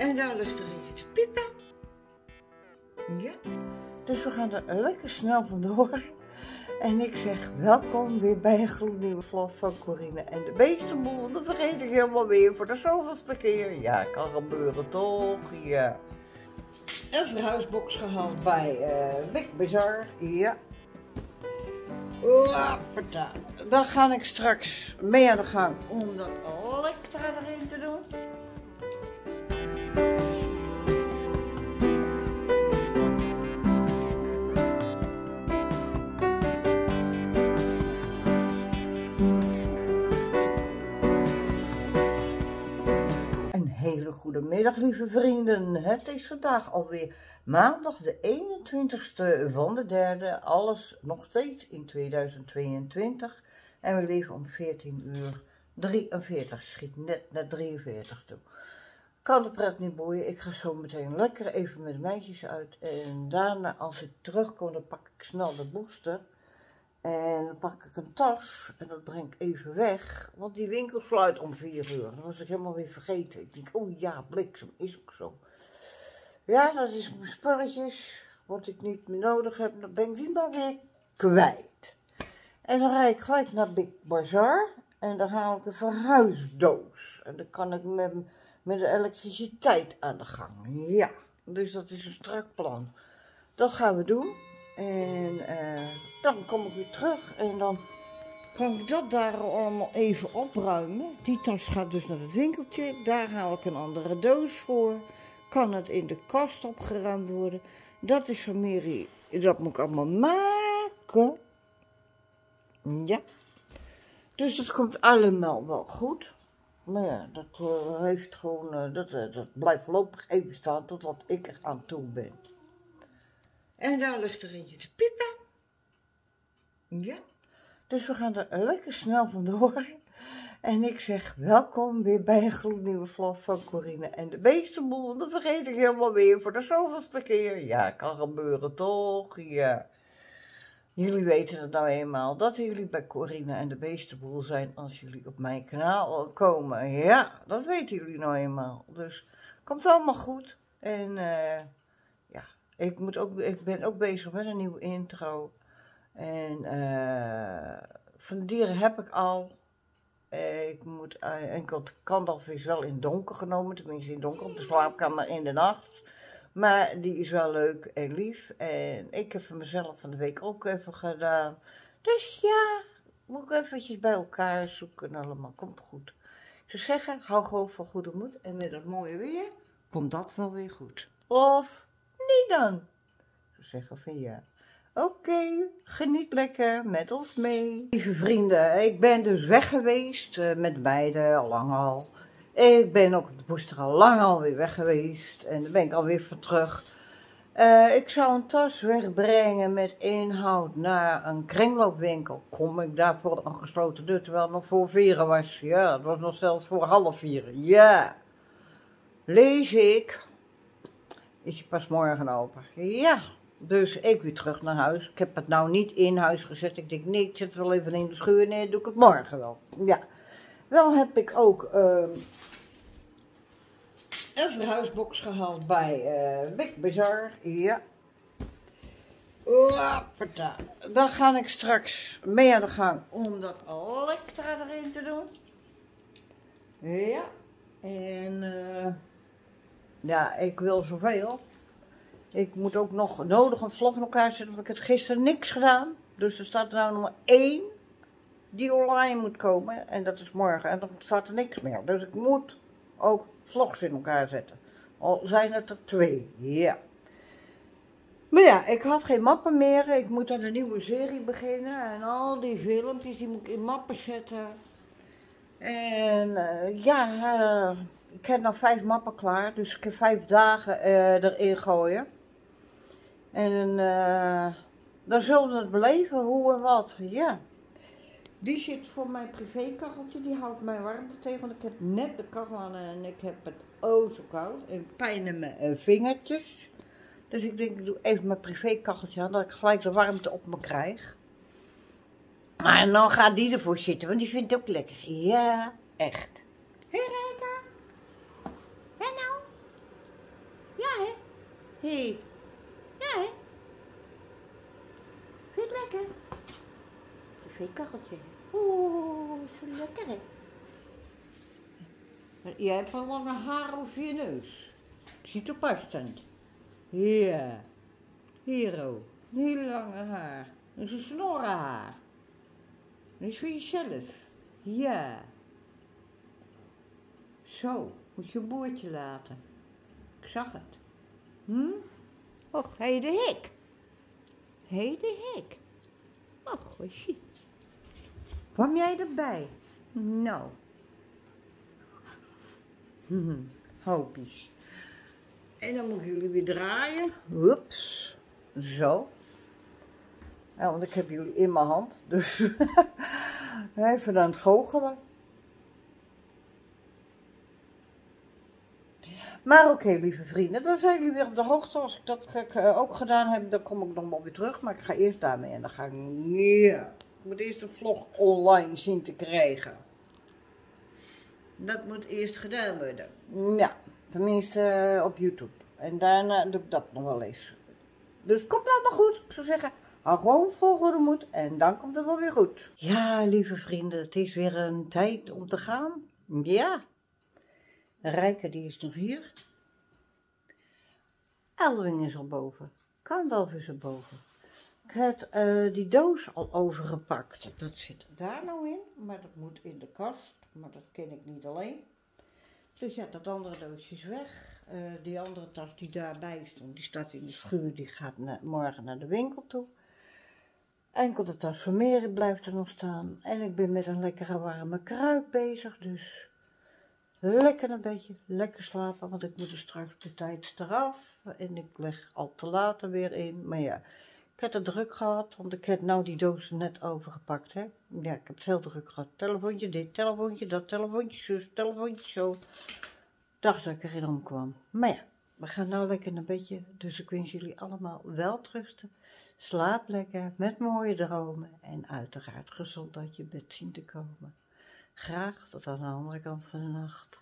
En daar ligt er te piepen. Ja, dus we gaan er lekker snel vandoor. En ik zeg welkom weer bij een gloednieuwe vlog van Corine en de Beestenboel. Dan vergeet ik helemaal weer voor de zoveelste keer. Ja, kan gebeuren toch? Ja. Een verhuisbox gehaald bij uh, Big. Ja. Hoppata. Dan ga ik straks mee aan de gang om dat elektra erin te doen. Hele goede middag, lieve vrienden. Het is vandaag alweer maandag de 21ste van de derde. Alles nog steeds in 2022. En we leven om 14 uur 43. Schiet net naar 43 toe. Kan de pret niet boeien. Ik ga zo meteen lekker even met de meisjes uit. En daarna, als ik terugkom, dan pak ik snel de booster. En dan pak ik een tas en dat breng ik even weg, want die winkel sluit om vier uur. Dat was ik helemaal weer vergeten. Ik denk, oh ja, bliksem, is ook zo. Ja, dat is mijn spulletjes, wat ik niet meer nodig heb, dan ben ik die maar weer kwijt. En dan rijd ik gelijk naar Big Bazaar en dan haal ik een verhuisdoos. En dan kan ik met, met de elektriciteit aan de gang. Ja, dus dat is een strak plan. Dat gaan we doen. En uh, dan kom ik weer terug en dan kan ik dat daar allemaal even opruimen. Die tas gaat dus naar het winkeltje. Daar haal ik een andere doos voor. Kan het in de kast opgeruimd worden. Dat is van Mary. Dat moet ik allemaal maken. Ja. Dus het komt allemaal wel goed. Maar ja, dat uh, heeft gewoon, uh, dat, dat blijft voorlopig even staan totdat ik er aan toe ben. En daar ligt er eentje te piepen. Ja. Dus we gaan er lekker snel vandoor. En ik zeg welkom weer bij een gloednieuwe vlog van Corine en de Beestenboel. Dan vergeet ik helemaal weer voor de zoveelste keer. Ja, kan gebeuren toch? Ja. Jullie weten het nou eenmaal dat jullie bij Corine en de Beestenboel zijn als jullie op mijn kanaal komen. Ja, dat weten jullie nou eenmaal. Dus komt allemaal goed. En uh, ik, moet ook, ik ben ook bezig met een nieuwe intro. En uh, van dieren heb ik al. Ik moet uh, enkel kandalvis wel in donker genomen, tenminste in donker op de slaapkamer in de nacht. Maar die is wel leuk en lief. En ik heb mezelf van de week ook even gedaan. Dus ja, moet ik eventjes bij elkaar zoeken allemaal. Komt goed. Zou zeggen, hou gewoon van goede moed. En met dat mooie weer komt dat wel weer goed. Of niet dan? Ze zeggen van ja. Oké, geniet lekker met ons mee. Lieve vrienden, ik ben dus weg geweest uh, met beide, al lang al. Ik ben ook de booster al lang alweer weg geweest en dan ben ik alweer van terug. Uh, ik zou een tas wegbrengen met inhoud naar een kringloopwinkel. Kom ik daar voor een gesloten deur, terwijl het nog voor vieren was. Ja, het was nog zelfs voor half vieren. Ja. Lees ik is pas morgen open. Ja, dus ik weer terug naar huis. Ik heb het nou niet in huis gezet. Ik denk, nee, ik zet het wel even in de schuur. Nee, doe ik het morgen wel. Ja. Wel heb ik ook uh, een verhuisbox gehaald bij uh, Big Bazaar. Ja. Lappata. Dan ga ik straks mee aan de gang om dat elektra erin te doen. Ja. En... Uh, ja, ik wil zoveel. Ik moet ook nog nodig een vlog in elkaar zetten, want ik heb gisteren niks gedaan. Dus er staat nou nog maar één die online moet komen. En dat is morgen. En dan staat er niks meer. Dus ik moet ook vlogs in elkaar zetten. Al zijn het er twee. Ja. Maar ja, ik had geen mappen meer. Ik moet aan een nieuwe serie beginnen. En al die filmpjes, die moet ik in mappen zetten. En uh, ja, uh, ik heb nog vijf mappen klaar, dus ik heb vijf dagen uh, erin gooien. En uh, dan zullen we het beleven, hoe en wat, ja. Die zit voor mijn privékacheltje, die houdt mijn warmte tegen, want ik heb net de kachel aan en ik heb het oh zo koud en pijn in mijn uh, vingertjes. Dus ik denk, ik doe even mijn privékacheltje aan, dat ik gelijk de warmte op me krijg. Maar dan gaat die ervoor zitten, want die vindt het ook lekker. Ja, echt. Hey. Ja, hè? Vind je het lekker? Een kacheltje. Oeh, zo lekker, hè? Jij hebt al lange haar over je neus. Ziet op afstand. Ja. Hier ook. Heel lange haar. Dat is een snorrenhaar. Dat is voor jezelf. Ja. Zo, moet je een boertje laten. Ik zag het. Hm? Och, hé de hek. Hé de hek. Och, goshie. Kwam jij erbij? Nou. Hm, hopies. En dan moeten jullie weer draaien. Hups. Zo. Ja, want ik heb jullie in mijn hand. Dus even aan het goochelen. Maar oké, lieve vrienden, dan zijn jullie weer op de hoogte. Als ik dat eh, ook gedaan heb, dan kom ik nog wel weer terug. Maar ik ga eerst daarmee en dan ga ik... Ja, ik moet eerst een vlog online zien te krijgen. Dat moet eerst gedaan worden. Ja, tenminste eh, op YouTube. En daarna doe ik dat nog wel eens. Dus komt allemaal goed. Ik zou zeggen, hou gewoon vol goede moed en dan komt het wel weer goed. Ja, lieve vrienden, het is weer een tijd om te gaan. Ja. Rijke die is nog hier. Elwing is al boven. Kandalf is er boven. Ik heb uh, die doos al overgepakt. Dat zit daar nou in, maar dat moet in de kast. Maar dat ken ik niet alleen. Dus ja, dat andere doosje is weg. Uh, die andere tas die daarbij stond, die staat in de schuur. Die gaat morgen naar de winkel toe. Enkel de tas van Meren blijft er nog staan. En ik ben met een lekkere warme kruik bezig. Dus lekker een beetje, lekker slapen. Want ik moet er straks de tijd eraf. En ik leg al te later weer in. Maar ja, ik heb het druk gehad, want ik heb nou die doos net overgepakt, hè. Ja, ik heb het heel druk gehad. Telefoontje dit, telefoontje dat, telefoontje zus, telefoontje zo. Dacht dat ik erin omkwam. Maar ja, we gaan nou lekker een beetje, dus ik wens jullie allemaal wel trusten. Slaap lekker, met mooie dromen en uiteraard gezond uit je bed zien te komen. Graag tot aan de andere kant van de nacht.